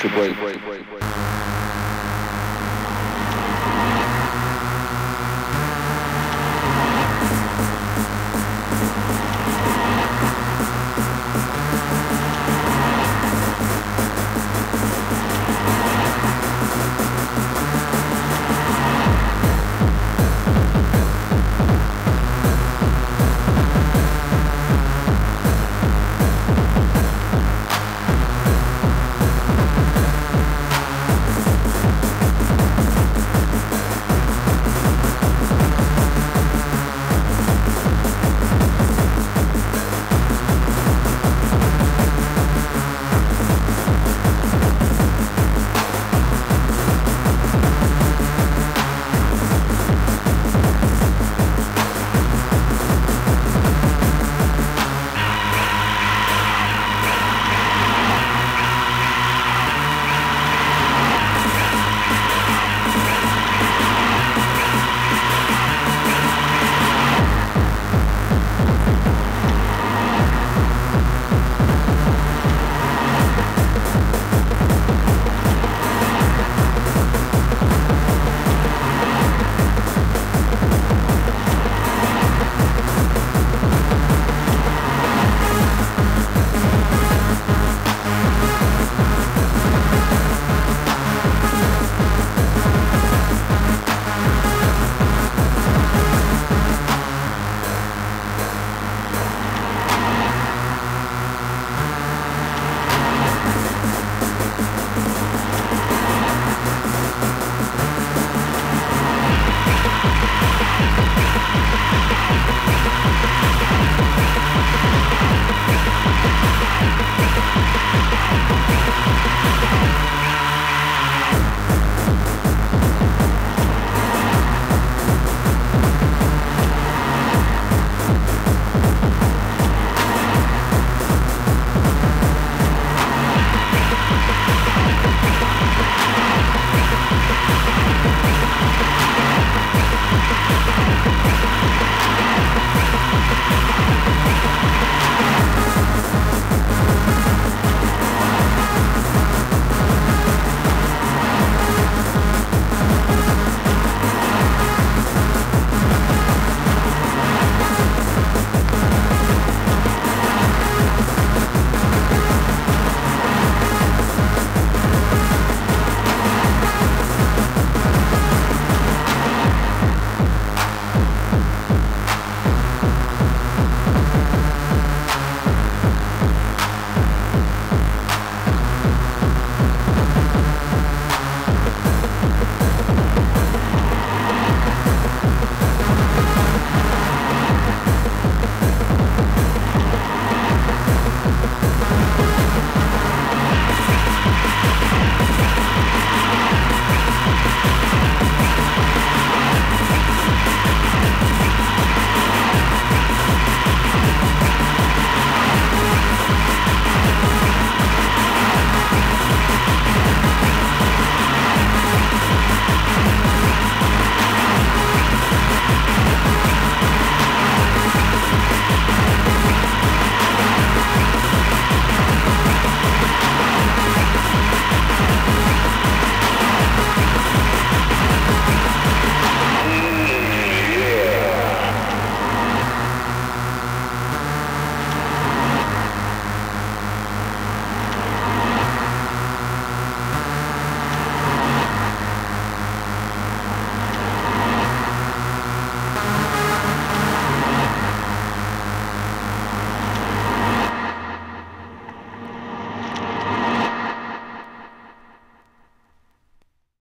commercial break.